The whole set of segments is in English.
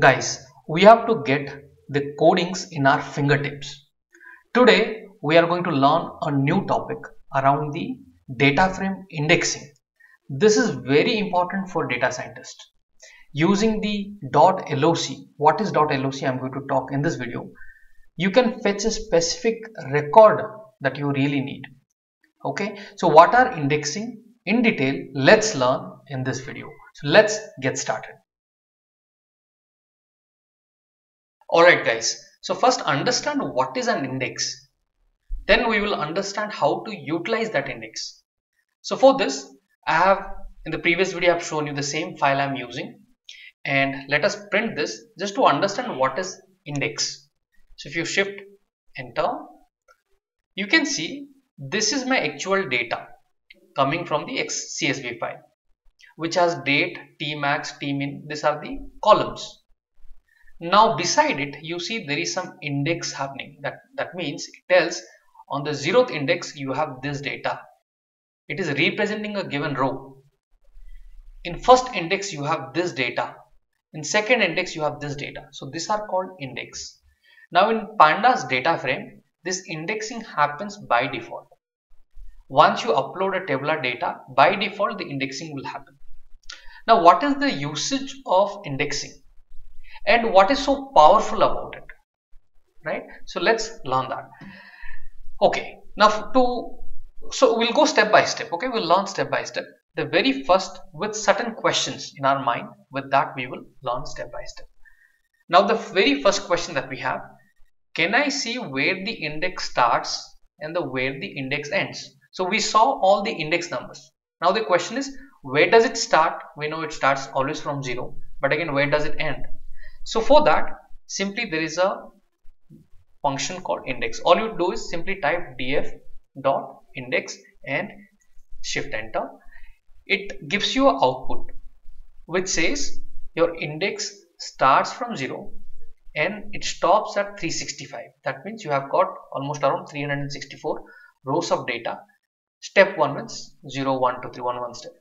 Guys, we have to get the codings in our fingertips. Today, we are going to learn a new topic around the data frame indexing. This is very important for data scientists. Using the .loc, what is .loc I'm going to talk in this video, you can fetch a specific record that you really need. Okay, so what are indexing in detail? Let's learn in this video. So let's get started. Alright guys, so first understand what is an index. Then we will understand how to utilize that index. So for this, I have in the previous video I have shown you the same file I am using and let us print this just to understand what is index. So if you shift enter, you can see this is my actual data coming from the CSV file which has date, tmax, tmin, these are the columns now beside it, you see there is some index happening. That, that means it tells on the zeroth index you have this data. It is representing a given row. In first index you have this data. In second index you have this data. So these are called index. Now in pandas data frame, this indexing happens by default. Once you upload a tabular data, by default the indexing will happen. Now what is the usage of indexing? And what is so powerful about it? Right? So let's learn that. Okay. Now to so we'll go step by step. Okay? We'll learn step by step. The very first with certain questions in our mind with that we will learn step by step. Now the very first question that we have can i see where the index starts and the where the index ends? So we saw all the index numbers. Now the question is where does it start? We know it starts always from zero. But again where does it end so for that, simply there is a function called index. All you do is simply type df dot index and shift enter. It gives you an output which says your index starts from 0 and it stops at 365. That means you have got almost around 364 rows of data. Step 1 means 0, 1, 2, 3, 1, 1 step.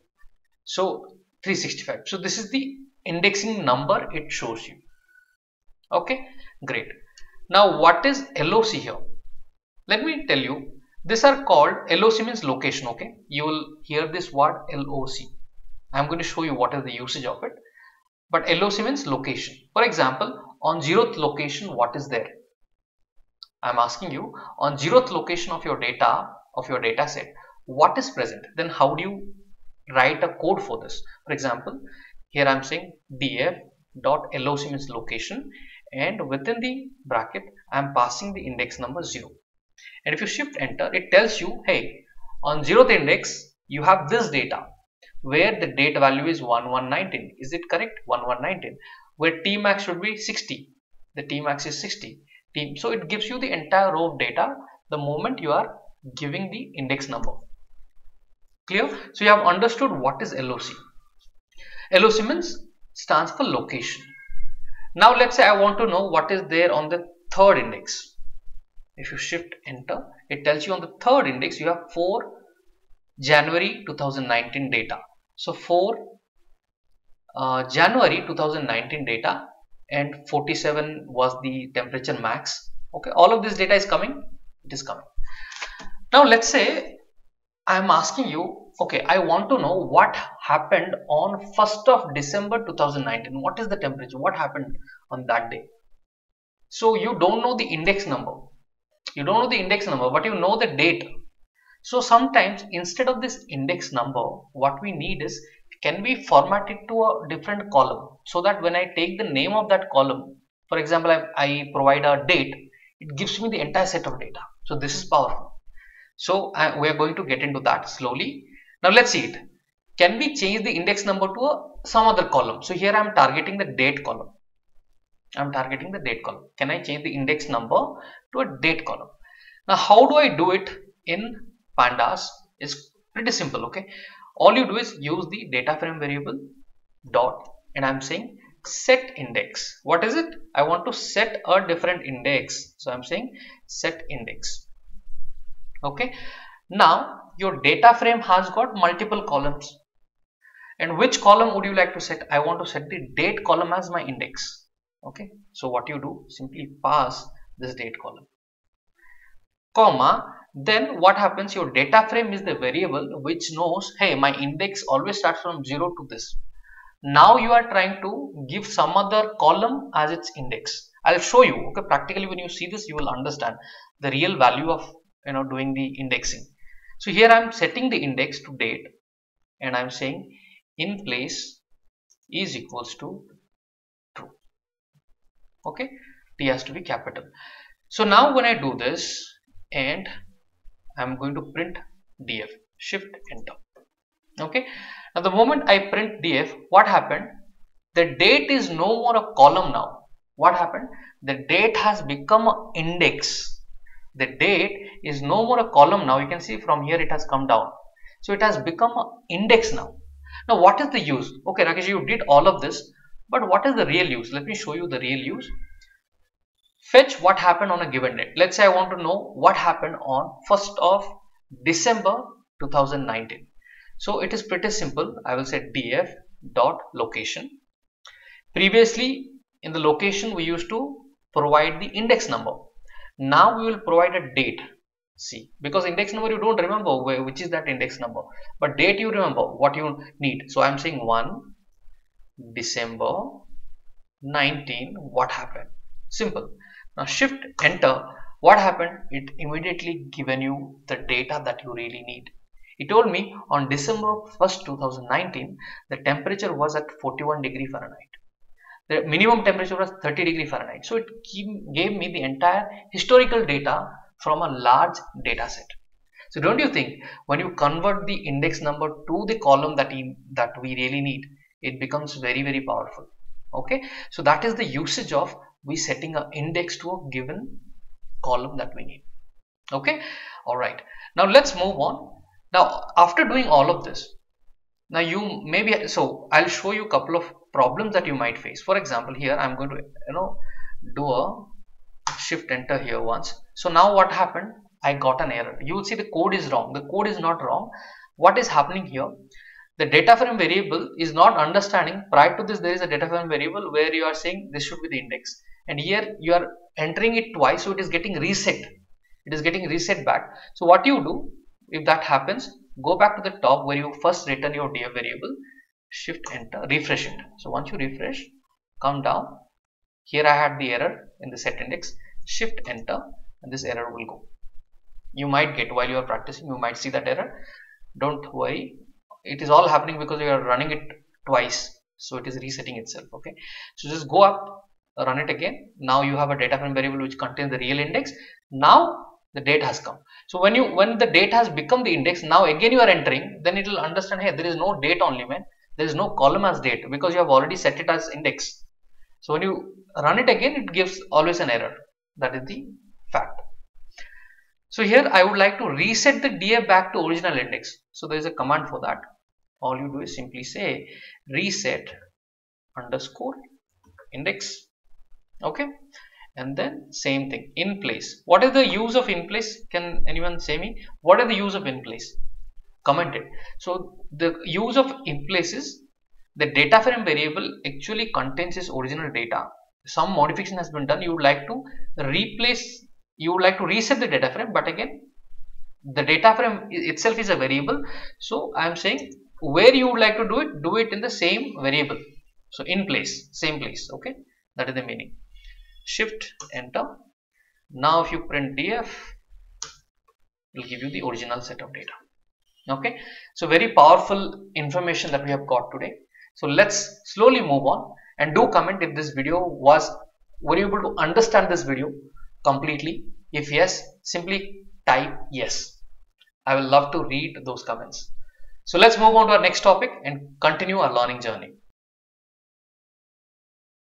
So 365. So this is the indexing number it shows you okay great. Now what is loc here? Let me tell you these are called loc means location okay? You will hear this word loc i'm going to show you what is the usage of it. But loc means location. For example on zeroth location what is there? I'm asking you on zeroth location of your data of your data set what is present? Then how do you write a code for this? For example here i'm saying df dot loc means location and within the bracket I am passing the index number 0 and if you shift enter it tells you hey on 0th index you have this data where the date value is 1119 is it correct? 1119 where tmax should be 60 the tmax is 60 T, so it gives you the entire row of data the moment you are giving the index number. Clear? So you have understood what is loc loc means stands for location now let's say I want to know what is there on the third index. If you shift enter, it tells you on the third index you have 4 January 2019 data. So 4 uh, January 2019 data and 47 was the temperature max. Okay, all of this data is coming. It is coming. Now let's say I am asking you okay i want to know what happened on 1st of december 2019 what is the temperature? What happened on that day? So you don't know the index number. You don't know the index number but you know the date. So sometimes instead of this index number what we need is can we format it to a different column? So that when i take the name of that column for example i, I provide a date it gives me the entire set of data. So this is powerful. So uh, we are going to get into that slowly now let's see it. Can we change the index number to some other column? So here I am targeting the date column. I am targeting the date column. Can I change the index number to a date column? Now how do I do it in pandas is pretty simple okay. All you do is use the data frame variable dot and I'm saying set index. What is it? I want to set a different index. So I'm saying set index. Okay. Now your data frame has got multiple columns. And which column would you like to set? I want to set the date column as my index. Okay? So what you do? Simply pass this date column. Comma then what happens? Your data frame is the variable which knows hey my index always starts from 0 to this. Now you are trying to give some other column as its index. I'll show you. Okay? Practically when you see this you will understand the real value of you know doing the indexing so here i'm setting the index to date and i'm saying in place is equals to true. Okay? T has to be capital. So now when i do this and I'm going to print df shift enter. Okay? Now the moment I print df what happened? The date is no more a column now. What happened? The date has become an index the date is no more a column now you can see from here it has come down so it has become an index now now what is the use okay Rakesh you did all of this but what is the real use let me show you the real use fetch what happened on a given date. Let's say I want to know what happened on 1st of December 2019. So it is pretty simple. I will say df dot location. Previously in the location we used to provide the index number. Now we will provide a date. See because index number you don't remember which is that index number. But date you remember what you need. So I'm saying 1 December 19 what happened? Simple. Now shift enter. What happened? It immediately given you the data that you really need. It told me on december 1st 2019 the temperature was at 41 degree fahrenheit the minimum temperature was 30 degree fahrenheit. So it gave me the entire historical data from a large data set. So don't you think when you convert the index number to the column that, in, that we really need it becomes very very powerful? Okay? So that is the usage of we setting an index to a given column that we need. Okay? All right. Now let's move on. Now after doing all of this now you maybe so i'll show you a couple of problems that you might face. For example here i'm going to you know do a shift enter here once. So now what happened? I got an error. You will see the code is wrong. The code is not wrong. What is happening here? The data frame variable is not understanding. Prior to this there is a data frame variable where you are saying this should be the index. And here you are entering it twice so it is getting reset. It is getting reset back. So what you do if that happens go back to the top where you first written your df variable shift enter refresh it so once you refresh come down. Here I had the error in the set index. Shift enter and this error will go. You might get while you are practicing you might see that error. Don't worry. It is all happening because you are running it twice. So it is resetting itself okay? So just go up run it again. Now you have a data frame variable which contains the real index. Now the date has come. So when you when the date has become the index now again you are entering then it will understand hey there is no date only man. There is no column as date because you have already set it as index. So when you run it again it gives always an error. That is the fact. So here I would like to reset the DF back to original index. So there is a command for that. All you do is simply say reset underscore index. Okay and then same thing in place. What is the use of in place? Can anyone say me? What are the use of in place? Comment it. So the use of in place is the data frame variable actually contains its original data. Some modification has been done. You would like to replace you would like to reset the data frame but again the data frame itself is a variable. So i am saying where you would like to do it do it in the same variable. So in place same place okay? That is the meaning shift enter. Now if you print df it will give you the original set of data. Okay? So very powerful information that we have got today. So let's slowly move on and do comment if this video was were you able to understand this video completely? If yes simply type yes. I will love to read those comments. So let's move on to our next topic and continue our learning journey